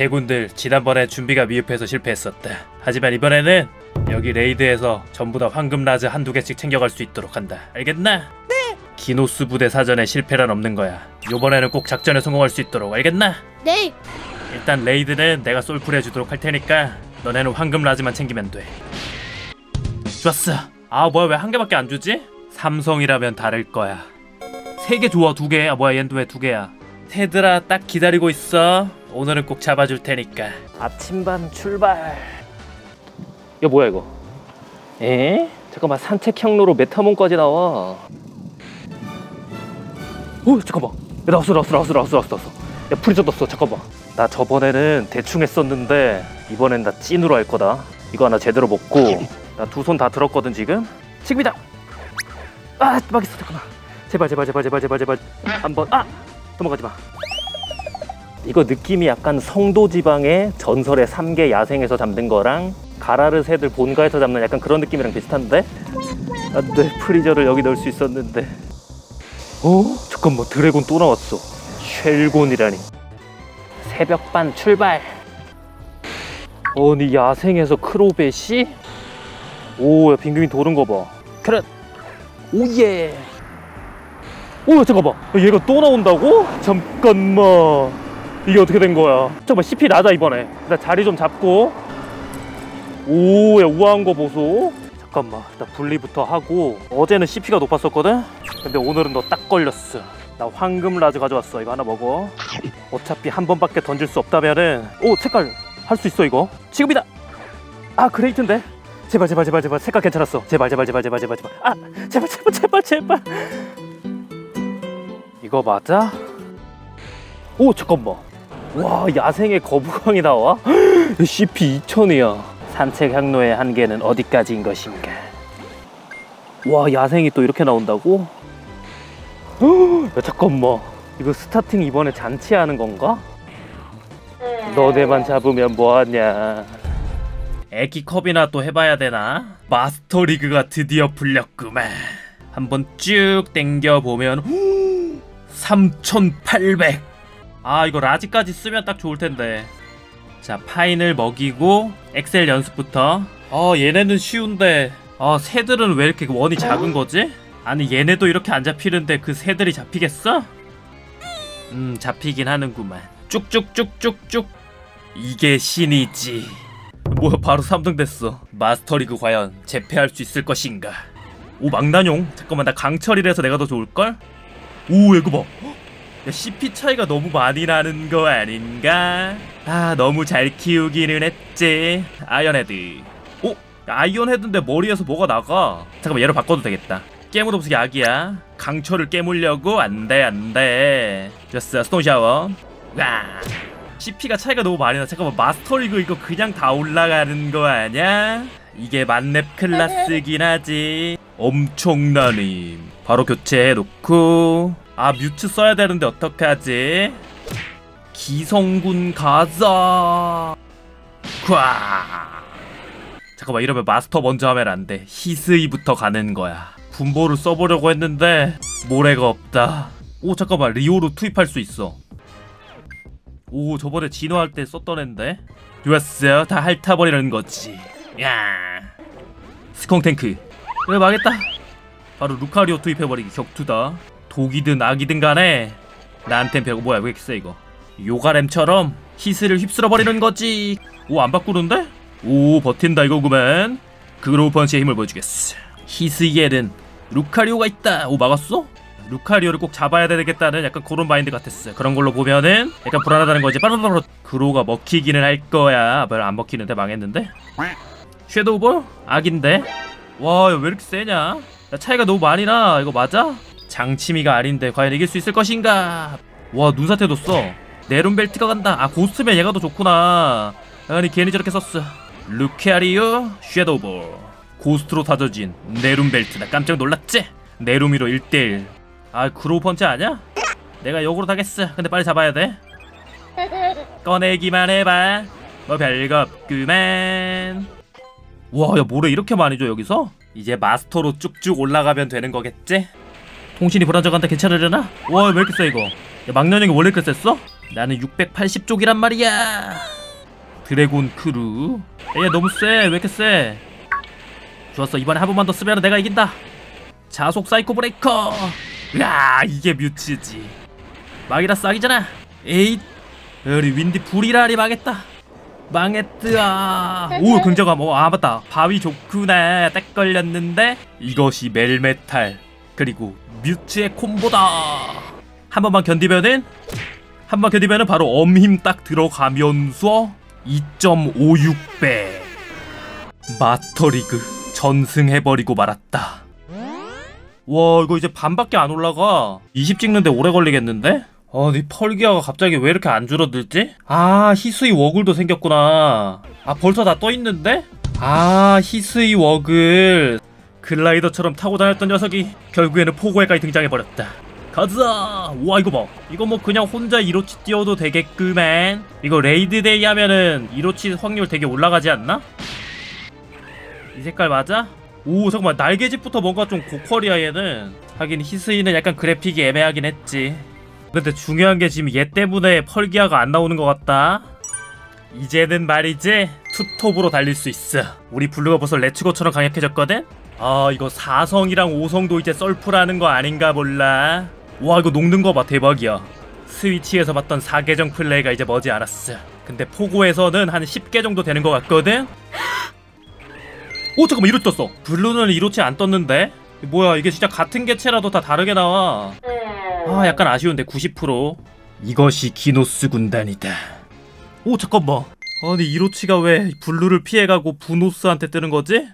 제군들 지난번에 준비가 미흡해서 실패했었다. 하지만 이번에는 여기 레이드에서 전부 다 황금 라즈 한두 개씩 챙겨갈 수 있도록 한다. 알겠나? 네. 기노스 부대 사전에 실패란 없는 거야. 요번에는 꼭 작전에 성공할 수 있도록 알겠나? 네. 일단 레이드는 내가 솔플 해주도록 할 테니까 너네는 황금 라즈만 챙기면 돼. 좋았어. 아 뭐야 왜 한 개밖에 안 주지? 삼성이라면 다를 거야. 세 개 좋아 두 개. 아 뭐야 얜왜두 개야? 테드라 딱 기다리고 있어. 오늘은 꼭 잡아줄 테니까. 아침반 출발. 이거 뭐야 이거? 에? 잠깐만 산책 경로로 메타몬까지 나와. 오 잠깐만. 야, 나왔어 나왔어 나왔어 나왔어. 나왔어. 야 풀이 젖었어 잠깐만. 나 저번에는 대충 했었는데 이번엔 나 찐으로 할 거다. 이거 하나 제대로 먹고 나 두 손 다 들었거든 지금. 지금이다. 아 막있어 잠깐만. 제발 제발 제발 제발 제발 제발 한번 아 도망가지 마. 이거 느낌이 약간 성도 지방의 전설의 3개 야생에서 잡는 거랑 가라르 새들 본가에서 잡는 약간 그런 느낌이랑 비슷한데? 안돼 프리저를 여기 넣을 수 있었는데. 어? 잠깐만 드래곤 또 나왔어. 쉘곤이라니. 새벽반 출발. 어니 야생에서 크로벳이? 오야 빙빙 도는 거봐. 그래 오예. 오 잠깐만. 야, 얘가 또 나온다고? 잠깐만 이게 어떻게 된 거야? 잠깐만 CP 나자 이번에. 나 자리 좀 잡고. 오야 우아한 거 보소. 잠깐만 나 분리부터 하고. 어제는 CP가 높았었거든? 근데 오늘은 너 딱 걸렸어. 나 황금 라즈 가져왔어. 이거 하나 먹어. 어차피 한 번밖에 던질 수 없다면은. 오 색깔 할 수 있어 이거? 지금이다! 아 그레이트인데? 제발 제발 제발 제발. 색깔 괜찮았어. 제발 제발 제발 제발 제발 제발. 아 제발 제발 제발 제발. 이거 맞아? 오 잠깐만 와 야생의 거북왕이 나와? CP 2000이야 산책 항로의 한계는 어디까지인 것인가 와 야생이 또 이렇게 나온다고? 야, 잠깐만 이거 스타팅 이번에 잔치하는 건가? 너네만 잡으면 뭐하냐 애기 컵이나 또 해봐야 되나? 마스터 리그가 드디어 풀렸구만 한번 쭉 땡겨보면 3800 아 이거 라지까지 쓰면 딱 좋을 텐데. 자 파인을 먹이고 엑셀 연습부터. 어 얘네는 쉬운데. 어 새들은 왜 이렇게 원이 작은 거지? 아니 얘네도 이렇게 안 잡히는데 그 새들이 잡히겠어? 음 잡히긴 하는구만. 쭉쭉쭉쭉쭉. 이게 신이지. 뭐야 바로 3등 됐어. 마스터리그 과연 제패할 수 있을 것인가? 오 망나뇽. 잠깐만 나 강철이라서 내가 더 좋을걸? 오 이거 봐 야, CP 차이가 너무 많이 나는 거 아닌가? 아 너무 잘 키우기는 했지. 아이언헤드. 오? 아이언헤드인데 머리에서 뭐가 나가? 잠깐만 얘로 바꿔도 되겠다. 깨물 없이 악이야. 강철을 깨물려고? 안돼 안돼. 좋았어 스톤 샤워. 와. CP가 차이가 너무 많이 나. 잠깐만 마스터리그 이거 그냥 다 올라가는 거 아냐? 이게 만렙 클라스긴 하지. 엄청나니 바로 교체해 놓고 아 뮤츠 써야 되는데 어떡하지? 기성군 가자. 과. 잠깐만 이러면 마스터 먼저 하면 안돼. 히스이부터 가는 거야. 분보를 써보려고 했는데 모래가 없다. 오 잠깐만 리오로 투입할 수 있어. 오 저번에 진화할 때 썼던 앤데. 좋았어 다 핥아버리는 거지. 야. 스콩 탱크. 이거 망했다. 바로 루카리오 투입해버리기 격투다 독이든 악이든 간에 나한텐 배고 뭐야 왜 이렇게 세 이거? 요가램처럼 히스를 휩쓸어버리는 거지. 오 안 바꾸는데? 오 버틴다 이거구만. 그로우 펀치의 힘을 보여주겠어. 히스이에는 루카리오가 있다. 오 막았어? 루카리오를 꼭 잡아야 되겠다는 약간 그런 마인드 같았어. 그런 걸로 보면은 약간 불안하다는 거지. 빠르르르. 그로우가 먹히기는 할 거야. 별로 안 먹히는데 망했는데? 섀도우볼? 악인데? 와왜 이렇게 세냐? 야, 차이가 너무 많이 나. 이거 맞아? 장치미가 아닌데 과연 이길 수 있을 것인가? 와 눈사태도 써. 네론벨트가 간다. 아 고스트면 얘가 더 좋구나. 아니 괜히 저렇게 썼어. 루케아리오 섀도우볼. 고스트로 다져진 네룸벨트 나 깜짝 놀랐지? 네룸이로 1대1 아 그로우 펀치 아냐? 내가 역으로 타겠어. 근데 빨리 잡아야 돼. 꺼내기만 해봐. 뭐 별거 없구만. 와야 뭐래 이렇게 많이 줘 여기서? 이제 마스터로 쭉쭉 올라가면 되는 거겠지? 통신이 불안정한데 괜찮으려나? 와왜 이렇게 세 이거? 야, 망나뇽이 원래 이렇게 셌어? 나는 680족이란 말이야. 드래곤 크루. 야 너무 쎄왜 이렇게 쎄? 좋았어. 이번에 한 번만 더 쓰면 내가 이긴다. 자속 사이코 브레이커. 야 이게 뮤츠지. 마기라스잖아. 에잇. 우리 윈디 불이라리 망했다. 망했드아 오 긍정감 어아 맞다. 바위 좋구나. 딱 걸렸는데 이것이 멜메탈 그리고 뮤츠의 콤보다 한 번만 견디면은 한 번 견디면은 바로 엄힘 딱 들어가면서 2.56배 마스터리그 전승해버리고 말았다 와 이거 이제 반밖에 안 올라가 20 찍는데 오래 걸리겠는데? 아니 펄기아가 갑자기 왜 이렇게 안 줄어들지? 아 히스이 워글도 생겼구나 아 벌써 다 떠있는데? 아 히스이 워글 글라이더처럼 타고 다녔던 녀석이 결국에는 포고에까지 등장해버렸다. 가자 와 이거 봐. 이거 뭐 그냥 혼자 이로치 띄워도 되겠구만 이거 레이드데이 하면은 이로치 확률 되게 올라가지 않나? 이 색깔 맞아? 오 잠깐만. 날개짓부터 뭔가 좀 고퀄이야 얘는 하긴 히스이는 약간 그래픽이 애매하긴 했지. 근데 중요한 게 지금 얘 때문에 펄기아가 안 나오는 것 같다. 이제는 말이지 투톱으로 달릴 수 있어. 우리 블루가 벌써 레츠고처럼 강력해졌거든? 아 이거 4성이랑 5성도 이제 솔플하는 거 아닌가 몰라. 와 이거 녹는 거 봐 대박이야. 스위치에서 봤던 4계정 플레이가 이제 머지 않았어. 근데 포고에서는 한 10개 정도 되는 것 같거든? 오 잠깐만 이로치 떴어. 블루는 이로치 안 떴는데? 뭐야 이게 진짜 같은 개체라도 다 다르게 나와. 아 약간 아쉬운데 90% 이것이 기노스 군단이다. 오 잠깐만. 아니 이로치가 왜 블루를 피해가고 부노스한테 뜨는 거지?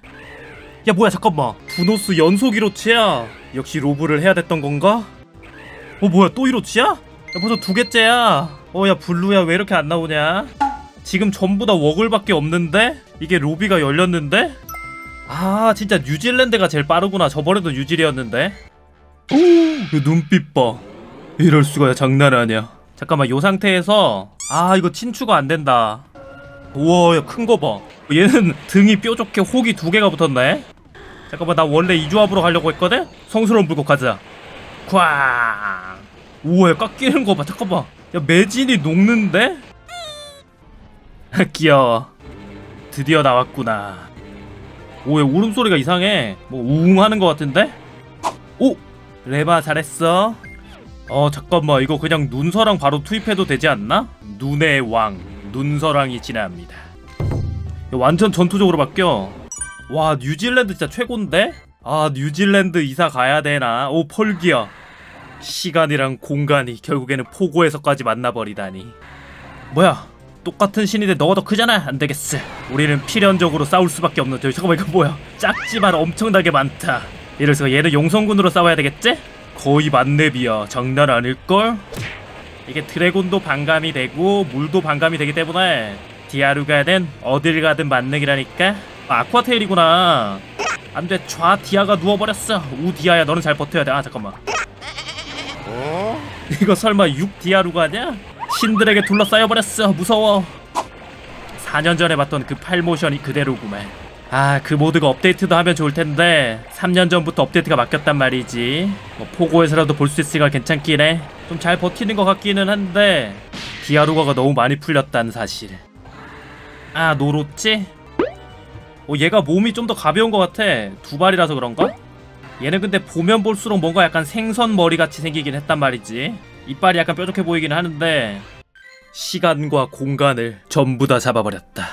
야 뭐야 잠깐만. 부노스 연속 이로치야. 역시 로브를 해야 됐던 건가? 어 뭐야 또 이로치야? 야 벌써 두 개째야. 어 야 블루야 왜 이렇게 안 나오냐? 지금 전부 다 워글밖에 없는데? 이게 로비가 열렸는데? 아 진짜 뉴질랜드가 제일 빠르구나. 저번에도 뉴질이었는데. 오 눈빛 봐. 이럴 수가 장난 아니야. 잠깐만 요 상태에서. 아 이거 친추가 안 된다 우와 큰거 봐. 얘는 등이 뾰족해 혹이 두 개가 붙었네. 잠깐만 나 원래 이 조합으로 가려고 했거든? 성스러운 불꽃 가자. 쾅 우와 야, 깎이는 거 봐. 잠깐만 야 매진이 녹는데? 귀여워. 드디어 나왔구나. 오야 울음소리가 이상해. 뭐 우웅 하는 거 같은데? 오! 레바 잘했어. 어 잠깐만. 이거 그냥 눈서랑 바로 투입해도 되지 않나? 눈의 왕 눈서랑이 이거 완전 전투적으로 바뀌어. 와 뉴질랜드 진짜 최고인데? 아 뉴질랜드 이사 가야 되나? 오 펄기야 시간이랑 공간이 결국에는 포고에서까지 만나버리다니. 뭐야 똑같은 신인데 너가 더 크잖아. 안 되겠어. 우리는 필연적으로 싸울 수밖에 없는 데 잠깐만 이거 뭐야? 작지만 엄청나게 많다. 이래서 얘는 용성군으로 싸워야 되겠지? 거의 만렙이야. 장난 아닐걸? 이게 드래곤도 반감이 되고 물도 반감이 되기 때문에 디아루가든 어딜 가든 만능이라니까? 아, 아쿠아테일이구나. 안돼 좌 디아가 누워버렸어. 우 디아야 너는 잘 버텨야 돼아 잠깐만. 이거 설마 6 디아루가냐? 신들에게 둘러싸여버렸어. 무서워. 4년 전에 봤던 그 팔모션이 그대로구만 아 그 모드가 업데이트도 하면 좋을텐데 3년 전부터 업데이트가 막혔단 말이지. 뭐 포고에서라도 볼 수 있으니까 괜찮긴 해 좀 잘 버티는 것 같기는 한데 디아루가가 너무 많이 풀렸다는 사실 아 노로치? 어 얘가 몸이 좀 더 가벼운 것 같아 두 발이라서 그런가? 얘는 근데 보면 볼수록 뭔가 약간 생선 머리 같이 생기긴 했단 말이지 이빨이 약간 뾰족해 보이긴 하는데 시간과 공간을 전부 다 잡아버렸다.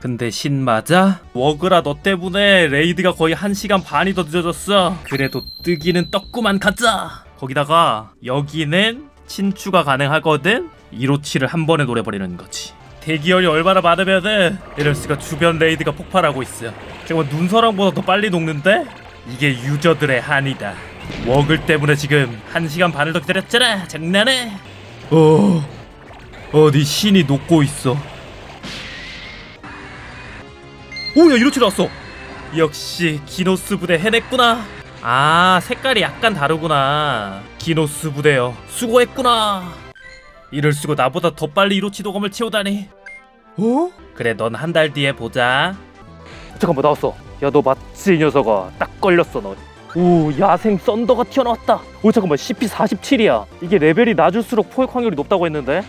근데 신 맞아? 워글아 너 때문에 레이드가 거의 1시간 반이 더 늦어졌어. 그래도 뜨기는 떴구만 가자. 거기다가 여기는 친추가 가능하거든. 이로치를 한 번에 노려버리는 거지. 대기열이 얼마나 많으면은 이럴 수가 주변 레이드가 폭발하고 있어. 잠깐만 눈서랑보다 더 빨리 녹는데? 이게 유저들의 한이다. 워글 때문에 지금 한 시간 반을 더 기다렸잖아. 장난해? 어, 어디 신이 녹고 있어. 오야 이로치 나왔어. 역시 기노스 부대 해냈구나. 아 색깔이 약간 다르구나. 기노스 부대여 수고했구나. 이럴 수가 나보다 더 빨리 이로치 도감을 채우다니. 어? 그래 넌 한 달 뒤에 보자. 잠깐만 나왔어. 야 너 맞지 이 녀석아. 딱 걸렸어 너. 오 야생 썬더가 튀어나왔다 오 잠깐만 CP 47이야 이게 레벨이 낮을수록 포획 확률이 높다고 했는데